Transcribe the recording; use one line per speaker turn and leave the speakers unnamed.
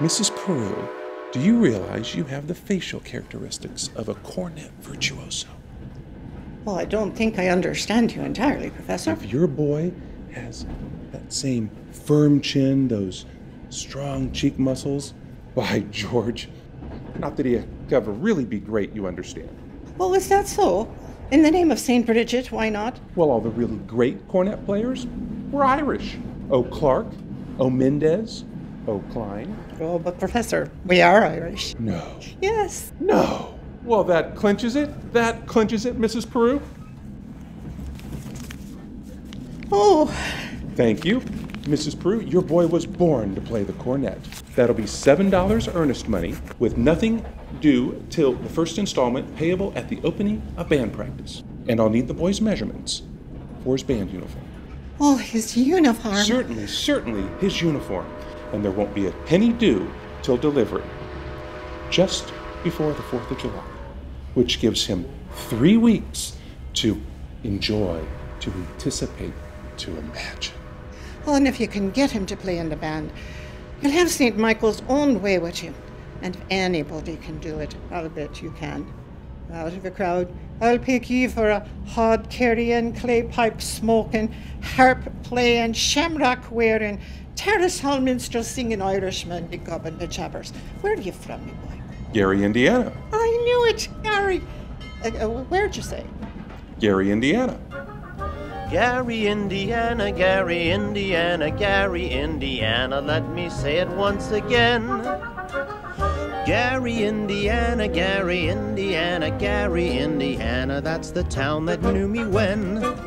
Mrs. Paroo, do you realize you have the facial characteristics of a cornet virtuoso?
Well, I don't think I understand you entirely, Professor.
If your boy has that same firm chin, those strong cheek muscles, by George, not that he'd ever really be great, you understand.
Well, is that so? In the name of St. Bridget, why not?
Well, all the really great cornet players were Irish. O. Clark, O. Mendez, O. Klein.
Oh, but Professor, we are Irish.
No.
Yes.
No. Well, that clinches it. That clinches it, Mrs. Paroo.
Oh,
Thank you. Mrs. Paroo, your boy was born to play the cornet. That'll be $7 earnest money with nothing due till the first installment payable at the opening of band practice. And I'll need the boy's measurements for his band uniform.
oh, his uniform.
Certainly, certainly his uniform. And there won't be a penny due till delivery, just before the 4th of July, which gives him three weeks to enjoy, to anticipate, to imagine.
Oh, and if you can get him to play in the band, you'll have St. Michael's own way with him. And if anybody can do it, I'll bet you can. Out of a crowd, I'll pick you for a hod carrying, clay pipe smoking, harp playing, shamrock wearing, Tara's Hall minstrel singing Irishman, the gobbin the chappers. Where are you from, me boy?
Gary, Indiana.
I knew it, Gary. Uh, uh, where'd you say?
Gary, Indiana.
Gary, Indiana, Gary, Indiana, Gary, Indiana, let me say it once again. Gary, Indiana, Gary, Indiana, Gary, Indiana, that's the town that knew me when.